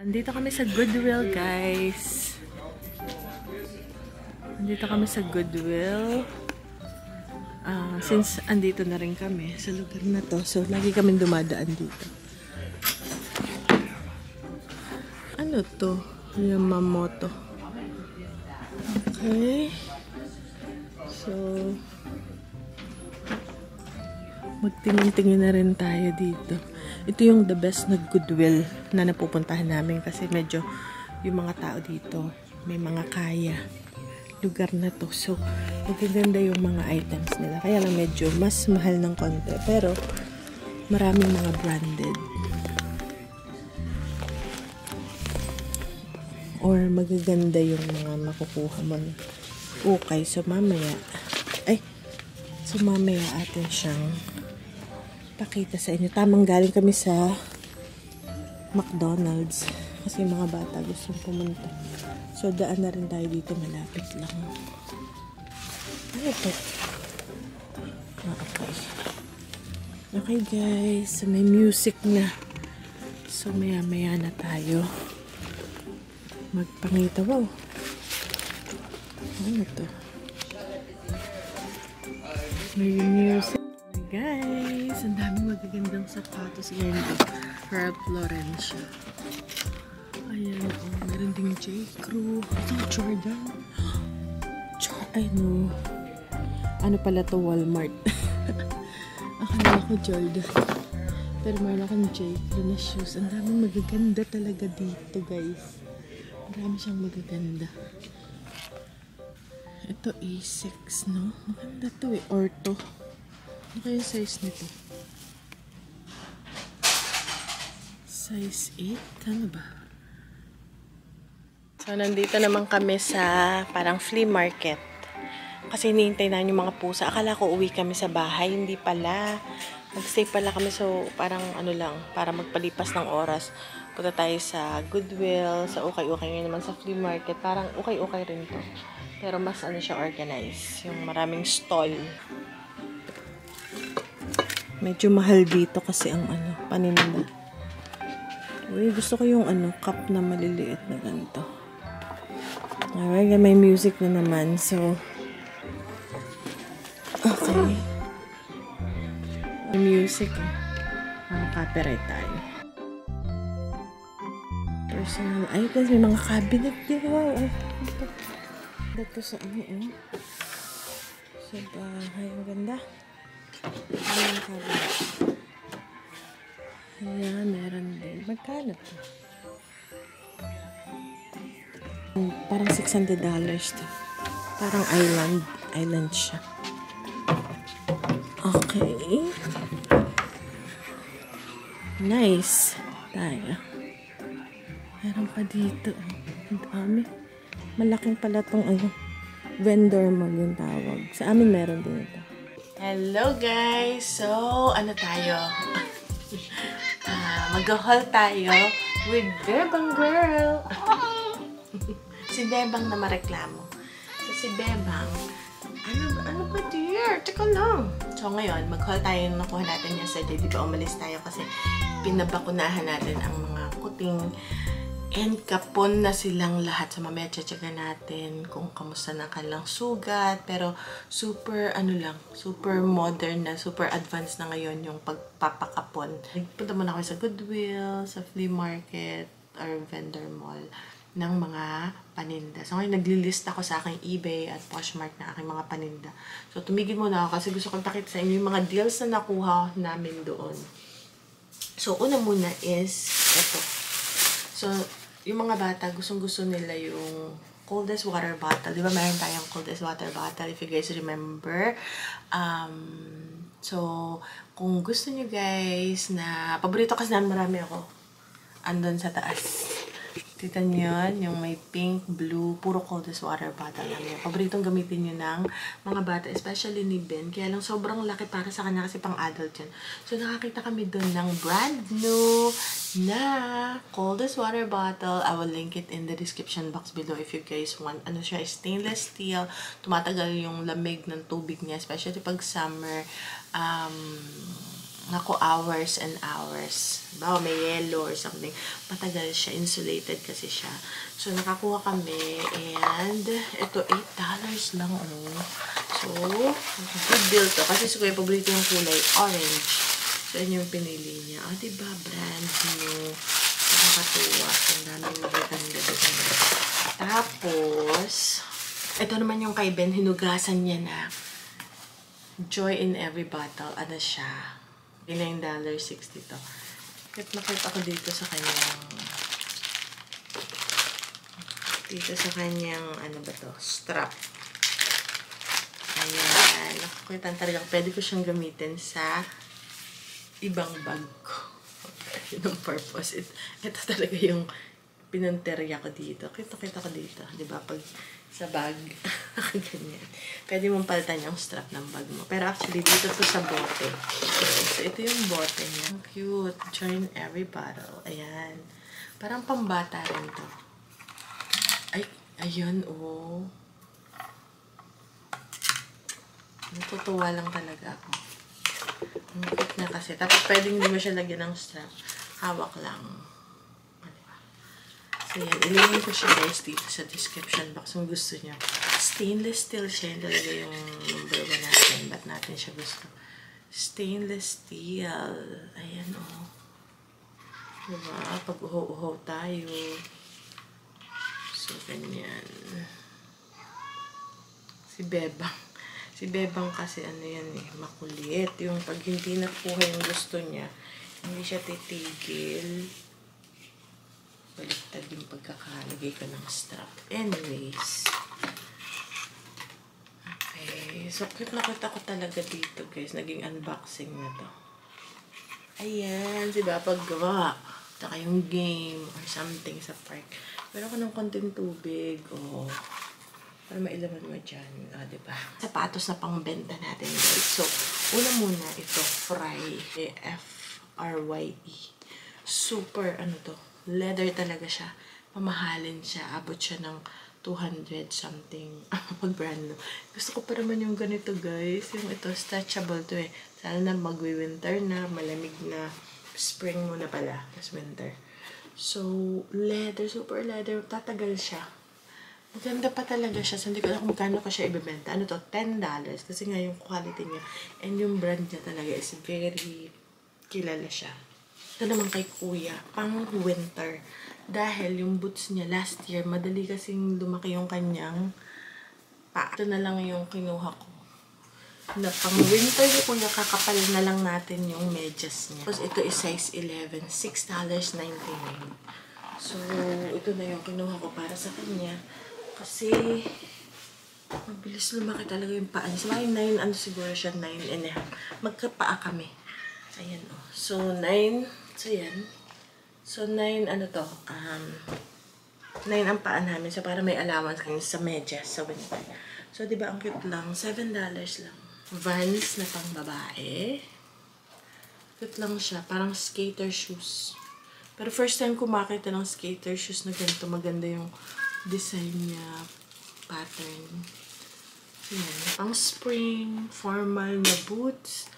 Andito kami sa Goodwill, guys. Andito kami sa Goodwill. Ah, since andito na rin kami sa lugar na to, so lagi kami dumadaan dito. Ano to? Yamamoto. Okay. So, magtingin-tingin na rin tayo dito. Ito yung the best na goodwill na napupuntahan namin kasi medyo yung mga tao dito may mga kaya lugar na to. So, magaganda yung mga items nila. Kaya lang medyo mas mahal ng konti. Pero, maraming mga branded. Or magaganda yung mga makukuha mo. Okay, so mamaya, ay, so mamaya atin siyang pakita sa inyo. Tamang galing kami sa McDonald's. Kasi mga bata gustong pumunta. So, daan na rin tayo dito. Malapit lang. Ano to? Ah, okay. Okay, guys. So, may music na. So, maya-maya na tayo. Magpangita. Wow. Ano to? May music. Guys, ang daming magagandang sapatos ganito. Ralph Lauren siya. Ayan, oh, meron ding J. Crew. Ito, Jordan. Chor Ay, no. Ano pala to, Walmart. Akala ko Jordan. Pero meron akong J. Crew na shoes. Ang daming magaganda talaga dito, guys. Marami siyang magaganda. Ito, A6, no? Maganda to eh. Orto. Ano kaya size nito? Size 8? Ano ba? So, nandito naman kami sa parang flea market. Kasi hinihintay na yung mga pusa. Akala ko uwi kami sa bahay. Hindi pala. Nag-stay pala kami. So, parang ano lang, para magpalipas ng oras. Punta tayo sa Goodwill, sa Ukay-Ukay. Ngayon naman sa flea market. Parang ukay-ukay rin to. Pero mas ano siya organized. Yung maraming stall. Medyo mahal dito kasi ang ano, paninda. Uy, gusto ko yung ano, cup na maliliit na ganito. Alright, may music na naman. So, okay. May music. Mga copyright tayo. Personal items. May mga cabinet din. Wow. Ay, ito. Ito sa ano eh. Sa bahay. Ang ganda. Ayan, cabinet. Ayan, meron din. Magkano to? Parang $600 to. Parang island. Island siya. Okay. Nice. Tayo. Meron pa dito. Ang dami. Malaking pala tong ano. Vendor mall yung tawag. Sa amin meron din ito. Hello guys! So, ano tayo? Ah, Mag-haul tayo with Bebang Girl. si Bebang na mareklamo. So, si Bebang, ano, ano ba dear? Teka lang. So, ngayon, mag-haul tayo nung nakuha natin yesterday. Di ba umalis tayo kasi pinabakunahan natin ang mga kuting And kapon na silang lahat. So, mamaya tsatsaga natin kung kamusta na kanilang sugat. Pero, super, ano lang, super modern na, super advanced na ngayon yung pagpapakapon. Nagpunta muna ako sa Goodwill, sa flea market, or vendor mall ng mga paninda. So, ngayon naglilist ako sa aking eBay at Poshmark na aking mga paninda. So, tumigil muna ako kasi gusto kong pakita sa inyo yung mga deals na nakuha namin doon. So, una muna is ito. So, yung mga bata, gustong-gusto nila yung coldest water bottle. Di ba meron tayong coldest water bottle, if you guys remember. Um, so, kung gusto nyo guys na, paborito kasi namin marami ako. Andun sa taas. Tita yun, yung may pink, blue, puro coldest water bottle yun. Paboritong gamitin nyo ng mga bata, especially ni Ben. Kaya lang sobrang laki para sa kanya kasi pang adult yun. So nakakita kami doon ng brand new na coldest water bottle. I will link it in the description box below if you guys want. Ano siya, stainless steel. Tumatagal yung lamig ng tubig niya, especially pag summer. Um, Ako hours and hours. Bawa may yellow or something. Matagal siya. Insulated kasi siya. So, nakakuha kami. And, ito, $8 lang. Oh. So, good deal to. Kasi si Kuya, paborito yung kulay orange. So, yun yung pinili niya. Ah, diba? Brand new. Nakakatuwa. Ang daming magaganda doon. Tapos, ito naman yung kay Ben. Hinugasan niya na Joy in Every Bottle. Ano siya? $9.60 to. Kahit nakita ko dito sa kanyang dito sa kanyang ano ba to? Strap. Ayan. Nakakita talaga. Pwede ko siyang gamitin sa ibang bag ko. Yun ang purpose. It, ito talaga yung pinanterya ko dito. Kita-kita ko dito. Di ba? Pag sa bag, ganyan. Pwede mong palitan yung strap ng bag mo. Pero actually, dito to sa bote. So, ito yung bote niya. Ang cute. Join every bottle. Ayan. Parang pambata rin to. Ay, ayun, oh. Natutuwa lang talaga ako. Ang cute na kasi. Tapos pwedeng hindi mo siya lagyan ng strap. Hawak lang. So yan, ilagay ko siya guys dito sa description box kung gusto niyo. Stainless steel siya. Yung talaga yung number one natin. Ba't natin siya gusto? Stainless steel. Ayan oh. Diba? Pag uho-uho tayo. So, ganyan. Si Bebang. Si Bebang kasi ano yan eh, makulit. Yung pag hindi nakuha yung gusto niya, hindi siya titigil. Baliktad yung pagkakalagay ko ng strap. Anyways. Okay. So, cute na cute ako talaga dito, guys. Naging unboxing na to. Ayan. Diba? Paggawa. Tsaka yung game or something sa park. Meron ko ng konting tubig. O, oh, para mailaman mo dyan. O, oh, diba? Sapatos na pangbenta natin, guys. So, una muna, ito, Fry. F-R-Y-E. Super, ano to, leather talaga siya. Mamahalin siya. Abot siya ng 200 something. Pag brand new. Gusto ko pa naman yung ganito, guys. Yung ito, stretchable to eh. Sana na magwi-winter na, malamig na. Spring muna pala, tapos winter. So, leather, super leather. Tatagal siya. Maganda pa talaga siya. So, hindi ko alam kung kano ko siya ibebenta. Ano to? $10. Kasi nga yung quality niya. And yung brand niya talaga is very kilala siya. Ito naman kay kuya, pang winter. Dahil yung boots niya last year, madali kasing lumaki yung kanyang pa. Ito na lang yung kinuha ko na pang winter yung kuya, kakapal na lang natin yung medyas niya. Tapos ito is size 11, $6.99. So, ito na yung kinuha ko para sa kanya. Kasi, mabilis lumaki talaga yung paa niya. So, may 9, ano siguro siya, 9 and a half. Magkapaa kami. Ayan o. Oh. So, 9, so yan. So, 9, ano to, um, 9 ang paa namin. So, para may allowance kami sa medyas sa winter. So, di ba ang cute lang? $7 lang. Vans na pang babae. Cute lang siya. Parang skater shoes. Pero first time ko makita ng skater shoes na ganito. Maganda yung design niya. Pattern. Yan. Pang spring. Formal na boots.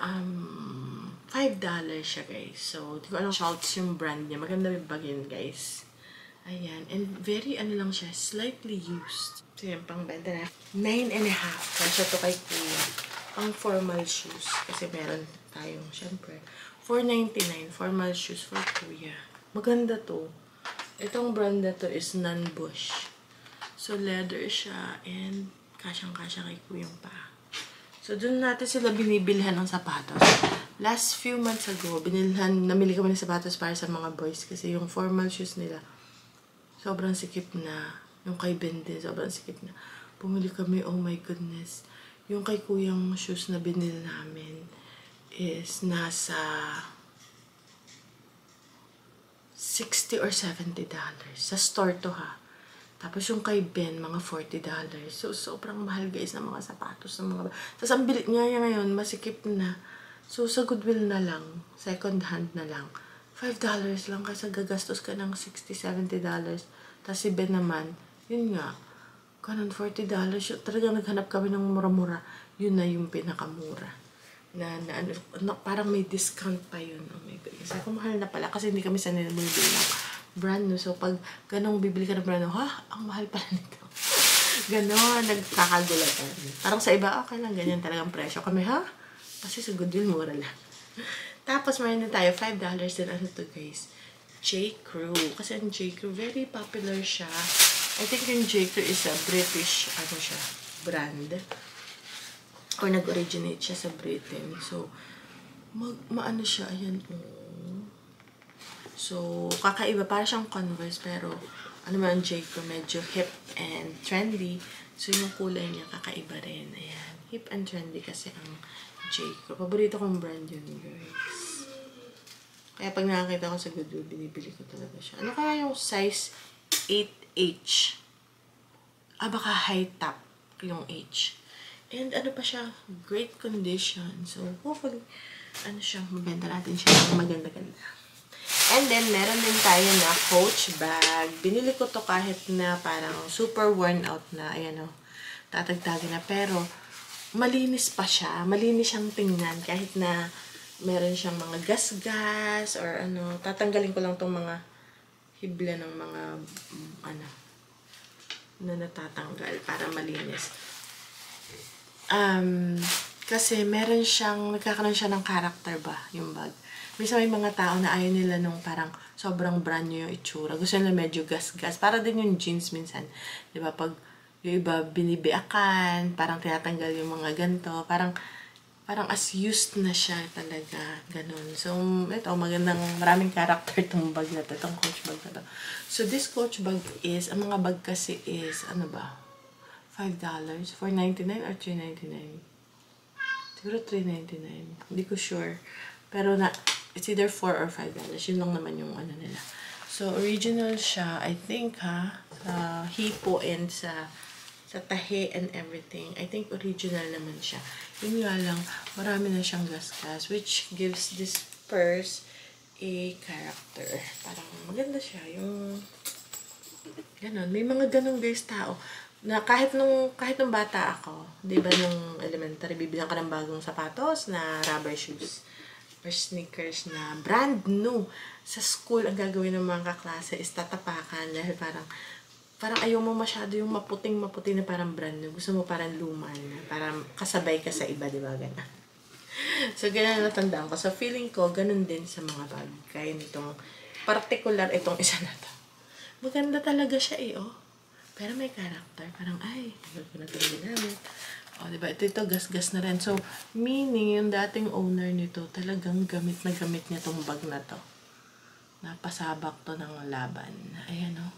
Um, $5 siya, guys. So, di ko alam. Schultz yung brand niya. Maganda yung bag yun, guys. Ayan. And very, ano lang siya, slightly used. So, yan, pang benta na. Nine and a half. Kasya to kay kuya. Pang formal shoes. Kasi meron tayong, syempre, $4.99. Formal shoes for kuya. Maganda to. Itong brand na to is non-bush. So, leather siya. And, kasyang-kasya kay kuyang pa. So, dun natin sila binibilhan ng sapatos. Last few months ago, binilhan, namili kami ng sapatos para sa mga boys. Kasi yung formal shoes nila, sobrang sikip na yung kay Ben din, sobrang sikip na. Bumili kami, oh my goodness. Yung kay kuyang shoes na binili namin is nasa 60 or 70 dollars. Sa store to ha. Tapos yung kay Ben, mga 40 dollars. So, sobrang mahal guys ng mga sapatos. Ng mga... Tapos ang bilit niya ngayon, masikip na. So, sa Goodwill na lang, second hand na lang, 5 dollars lang kasi gagastos ka ng 60, 70 dollars. Tapos si Ben naman, yun nga, kanon $40. Talagang naghanap kami ng mura-mura. Yun na yung pinakamura. na, na ano, ano, parang may discount pa yun. Oh my goodness. Ako mahal na pala kasi hindi kami sanay na bumibili ng brand new. So, pag ganong bibili ka ng brand new, ha? Ang mahal pala nito. Ganon, nagkakagulatan. Parang sa iba, okay lang, ganyan talagang presyo. Kami, ha? Kasi sa Goodwill, mura lang. Tapos, meron din tayo, $5 din. Ano to, guys? J. Crew. Kasi ang J. Crew, very popular siya. I think yung J. Crew is a British, ano siya, brand or nag-originate siya sa Britain. So, mag, maano siya, ayan, oh. So, kakaiba, para siyang Converse, pero, ano man, Jayco, medyo hip and trendy. So, yung kulay niya, kakaiba rin. Ayan, hip and trendy kasi ang Jayco. Paborito kong brand yun, guys. Kaya pag nakakita ko sa Goodwill, binibili ko talaga siya. Ano kaya yung size 8H? Ah, baka high top yung H. And ano pa siya, great condition. So, hopefully, ano siya, mabenta natin siya ng maganda-ganda. And then, meron din tayo na coach bag. Binili ko to kahit na parang super worn out na, ayan o, tatagtagin na. Pero, malinis pa siya. Malinis siyang tingnan kahit na meron siyang mga gas-gas or ano. Tatanggalin ko lang tong mga hibla ng mga, ano, na natatanggal para malinis. Um, kasi meron siyang, nagkakaroon siya ng character ba, yung bag. Minsan may mga tao na ayaw nila nung parang sobrang brand new yung itsura. Gusto nila medyo gas-gas. Para din yung jeans minsan. Ba? Pag yung iba binibiakan, parang tinatanggal yung mga ganto. Parang, parang as used na siya talaga. Ganon. So, ito, magandang, maraming character itong bag na to. Itong coach bag na to. So, this coach bag is, ang mga bag kasi is, ano ba? $5? $4.99 or $3.99? Siguro $3.99. Hindi ko sure. Pero na, it's either $4 or $5. Yun lang naman yung ano nila. So, original siya, I think ha, sa hipo and sa sa tahi and everything. I think original naman siya. Yun nga lang, marami na siyang gasgas, which gives this purse a character. Parang maganda siya. Yung, ganon. May mga ganon guys tao na kahit nung kahit nung bata ako, 'di ba nung elementary bibilang ka ng bagong sapatos na rubber shoes or sneakers na brand new sa school ang gagawin ng mga kaklase is tatapakan dahil parang parang ayaw mo masyado yung maputing maputi na parang brand new. Gusto mo parang luma na. Parang kasabay ka sa iba, di ba? Ganun. So, ganun natandaan ko. So, feeling ko, ganun din sa mga bag. Kaya nitong, particular itong isa na to. Maganda talaga siya eh, oh. Pero may character. Parang, ay, tagal ko na ito ginamit. O, diba? Ito, ito, gas-gas na rin. So, meaning, yung dating owner nito, talagang gamit na gamit niya tong bag na to. Napasabak to ng laban. Ayan, o.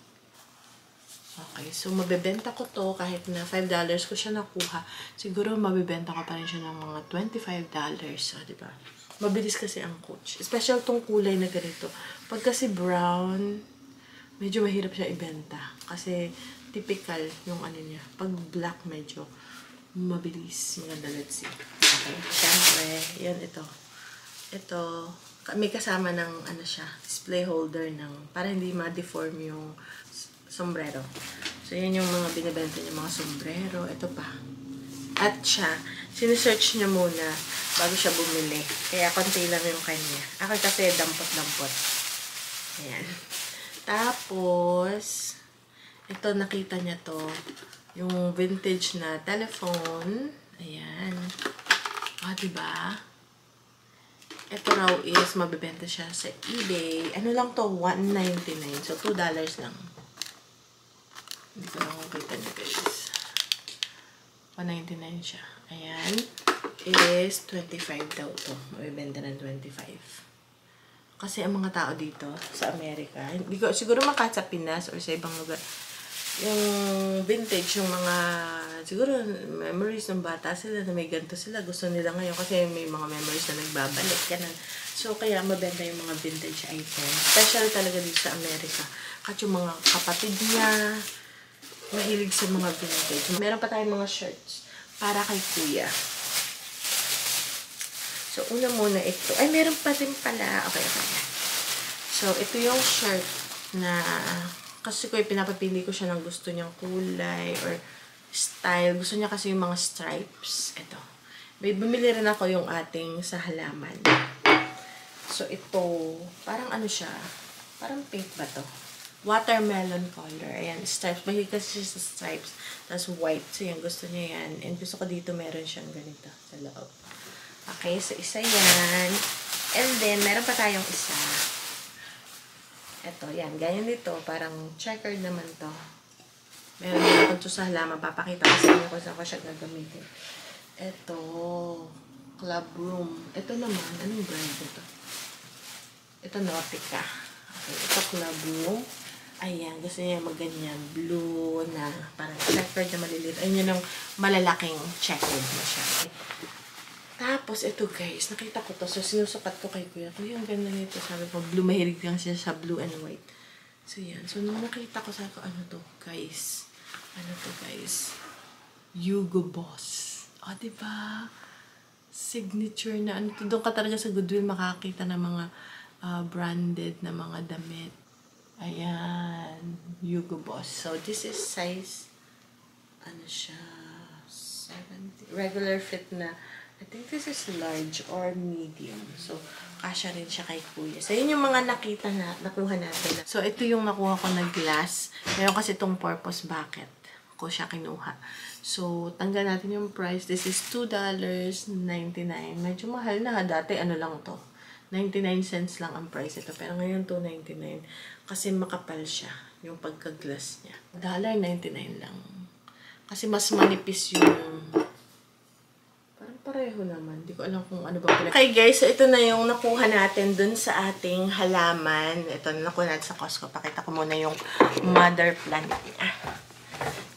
Okay, so mabebenta ko to kahit na $5 ko siya nakuha. Siguro mabebenta ko pa rin siya ng mga $25. So, di ba? Mabilis kasi ang coach. Special tong kulay na ganito. Pag kasi brown, medyo mahirap siya ibenta. Kasi typical yung ano niya. Pag black, medyo mabilis. Maganda, let's. Okay. Siyempre, yan ito. Ito, may kasama ng ano siya, display holder ng, para hindi ma-deform yung sombrero. So, yan yung mga binibenta niya, mga sombrero. Ito pa. At siya, sinesearch niya muna bago siya bumili. Kaya konti lang yung kanya. Ako kasi dampot-dampot. Ayan. Tapos, ito nakita niya to. Yung vintage na telephone. Ayan. Ah, diba? Ito raw is, mabibenta siya sa eBay. Ano lang to? $1.99. So, $2 lang. Hindi ko lang kita niyo guys. 199 siya. Ayan. Is 25 daw to. Mabibenta ng 25. Kasi ang mga tao dito sa Amerika, hindi ko, siguro maka sa Pinas or sa ibang lugar, yung vintage, yung mga, siguro memories ng bata sila na may ganito sila. Gusto nila ngayon kasi may mga memories na nagbabalik. Ganun. So, kaya mabenta yung mga vintage items. Special talaga dito sa Amerika. At yung mga kapatid niya, mahilig sa mga vintage. Meron pa tayong mga shirts para kay kuya. So, una muna ito. Ay, meron pa din pala. Okay, okay. So, ito yung shirt na kasi ko pinapapili ko siya ng gusto niyang kulay or style. Gusto niya kasi yung mga stripes. Ito. May bumili rin ako yung ating sa halaman. So, ito, parang ano siya, parang pink ba to? Watermelon color. Ayan, stripes. Mahilig kasi siya sa stripes. Tapos white. So, yan, gusto niya yan. And gusto ko dito meron siyang ganito sa loob. Okay, so isa yan. And then, meron pa tayong isa. Ito, yan. Ganyan dito. Parang checkered naman to. Meron din ako to sa halaman. Papakita ko sa inyo kung saan ko siya gagamitin. Ito. Club Room. Ito naman. Anong brand ito? Ito, Nautica. Okay, ito Club Room. Ayan, gusto niya magganyan. Blue na parang checkered na maliliit. Ayun yun yung malalaking checkered na siya. Okay. Tapos, ito guys, nakita ko to. So, sinusukat ko kay kuya. Kuya, ang ganda nito. Sabi ko, blue, mahilig lang siya sa blue and white. So, yan. So, nung nakita ko, sabi ko, ano to, guys? Ano to, guys? Hugo Boss. O, oh, diba? Signature na. Ano to, doon ka talaga sa Goodwill makakita ng mga uh, branded na mga damit. Ayan. Hugo Boss. So, this is size, ano siya, 70. Regular fit na. I think this is large or medium. So, kasha rin siya kay kuya. So, yun yung mga nakita na, nakuha natin. So, ito yung nakuha ko na glass. Meron kasi itong purpose bucket ko siya kinuha. So, tanggal natin yung price. This is $2.99. Medyo mahal na. Dati, ano lang to 99 cents lang ang price ito. Pero ngayon, 2.99. Kasi makapal siya. Yung pagka-glass niya. $1.99 lang. Kasi mas manipis yung... Pareho naman. Hindi ko alam kung ano ba pala. Okay guys, so ito na yung nakuha natin dun sa ating halaman. Ito na nakuha natin sa Costco. Pakita ko muna yung mother plant niya.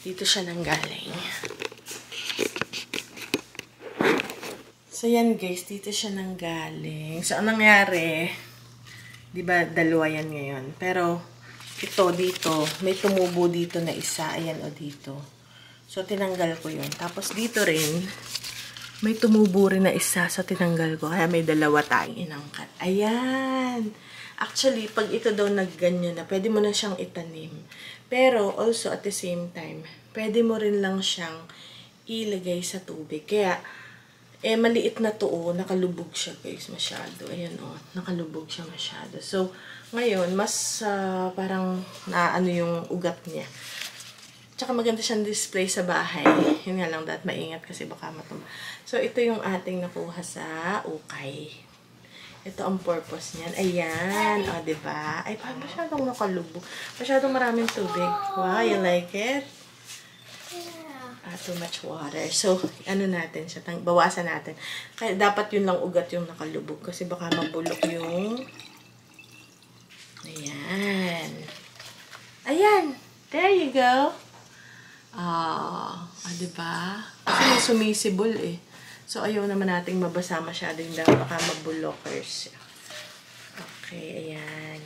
Dito siya nang galing. So, yan guys, dito siya nang galing. So, ang nangyari, di ba, dalawa yan ngayon. Pero, ito dito, may tumubo dito na isa. Ayan o dito. So, tinanggal ko yun. Tapos, dito rin, may tumubo rin na isa. So, tinanggal ko. Kaya may dalawa tayong inangkat. Ayan! Actually, pag ito daw nagganyan na, pwede mo na siyang itanim. Pero, also, at the same time, pwede mo rin lang siyang ilagay sa tubig. Kaya, eh, maliit na to, oh, nakalubog siya, guys, masyado. Ayan, oh, nakalubog siya masyado. So, ngayon, mas uh, parang naano yung ugat niya. Tsaka maganda siyang display sa bahay. Yun nga lang, dapat maingat kasi baka matum. So, ito yung ating nakuha sa ukay. Ito ang purpose niyan. Ayan. O, oh, diba? Ay, parang masyadong nakalubog. Masyadong maraming tubig. Wow, you like it? uh, too much water. So, ano natin siya, bawasan natin. Kaya dapat yun lang ugat yung nakalubog kasi baka mabulok yung Ayan. Ayan. There you go. Ah, ah, diba? Kasi may sumisibol eh. So, ayaw naman nating mabasa masyado yung dahil baka mabulokers. Okay, ayan.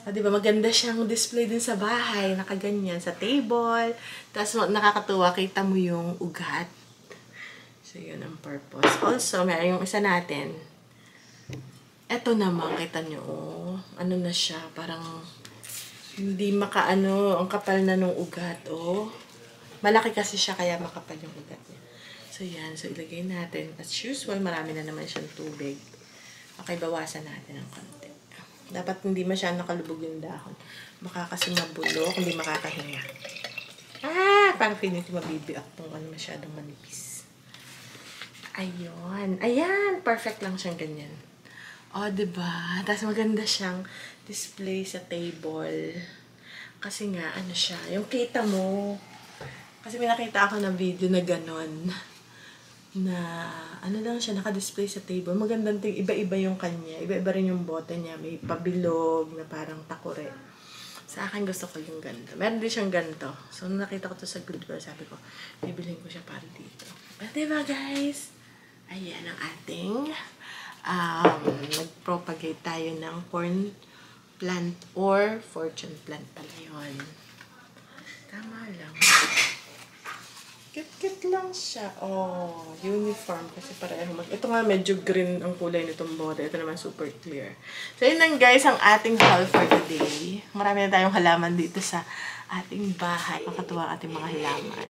Ah, di ba maganda siyang display din sa bahay, nakaganyan sa table. Tapos nakakatuwa, kita mo yung ugat. So, yun ang purpose. Also, meron yung isa natin. Ito naman, kita nyo, oh, ano na siya, parang hindi makaano, ang kapal na nung ugat, oh. Malaki kasi siya, kaya makapal yung ugat niya. So, yan. So, ilagay natin. As usual, marami na naman siyang tubig. Okay, bawasan natin ang konti. Dapat hindi masyadong nakalubog yung dahon. Baka kasi mabulok, hindi makakahinga. Ah! Parang feeling ko mabibiak kung ano masyadong manipis. Ayun. Ayan! Perfect lang siyang ganyan. O, oh, diba? Tapos maganda siyang display sa table. Kasi nga, ano siya, yung kita mo. Kasi may nakita ako ng video na ganon na ano lang siya, naka-display sa table. Magandang ting, iba-iba yung kanya. Iba-iba rin yung bote niya. May pabilog na parang takore. Sa akin gusto ko yung ganito. Meron din siyang ganito. So, nung nakita ko to sa Goodwill, sabi ko, bibilhin ko siya para dito. But diba guys? Ayan ang ating um, nag-propagate tayo ng corn plant or fortune plant pala yun. Tama lang. Cute-cute lang siya. Oh, uniform kasi pareho. Ito nga medyo green ang kulay nitong bote. Ito naman super clear. So, yun lang guys ang ating haul for today. Marami na tayong halaman dito sa ating bahay. Makatuwa ating mga halaman.